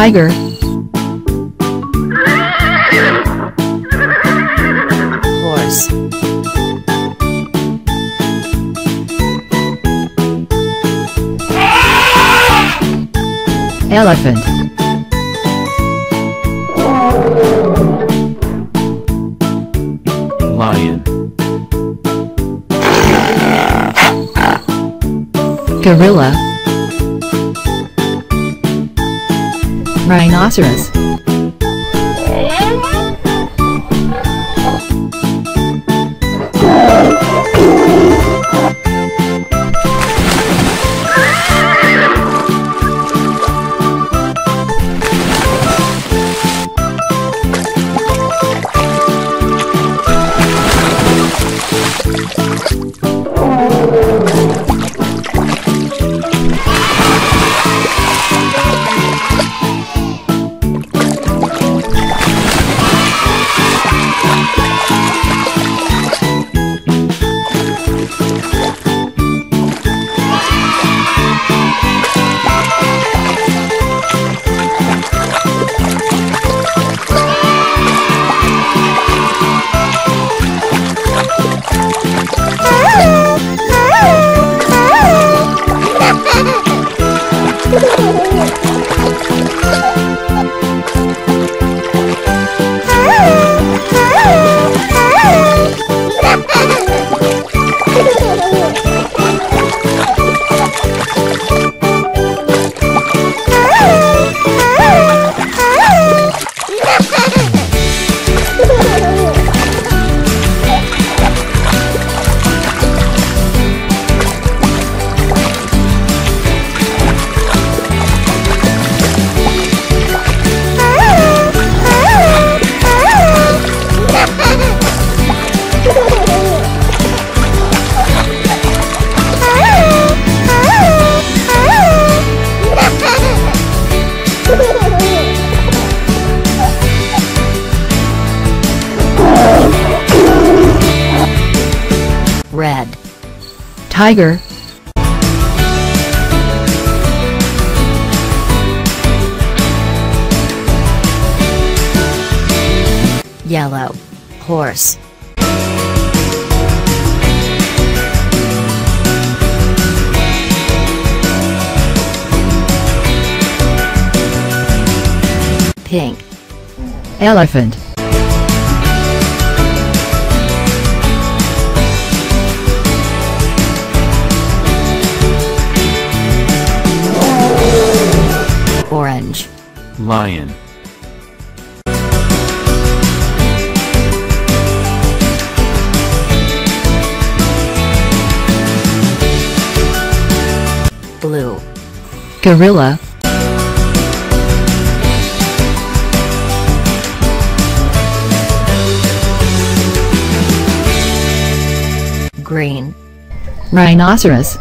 Tiger. Horse. Elephant. Lion. Gorilla. Rhinoceros. Tiger. Yellow. Horse. Pink. Elephant. Lion. Blue. Gorilla. Green. Rhinoceros.